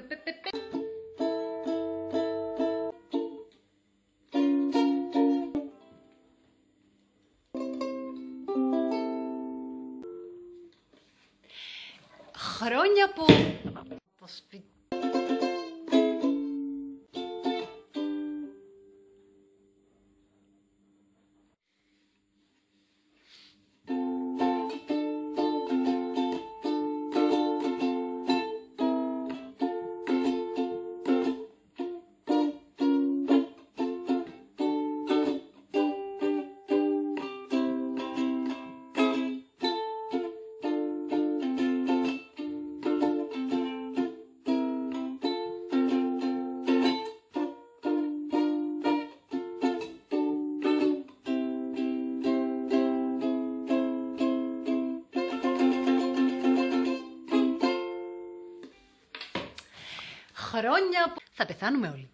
κάνουμε. Χρόνια από σπίτι. Χρόνια που... Θα πεθάνουμε όλοι.